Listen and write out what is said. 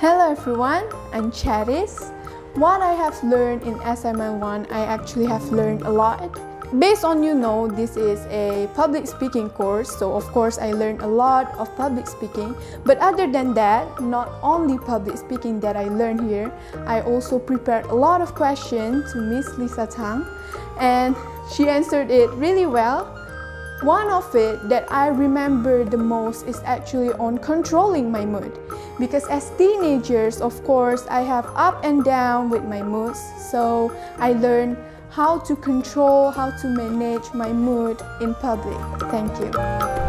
Hello everyone, I'm Cherish. What I have learned in SMLONE, I actually have learned a lot. Based on you know, this is a public speaking course, so of course I learned a lot of public speaking. But other than that, not only public speaking that I learned here, I also prepared a lot of questions to Miss Lisa Tang, and she answered it really well. One of it that I remember the most is actually on controlling my mood. Because as teenagers, of course, I have up and down with my moods. So I learned how to control, how to manage my mood in public. Thank you.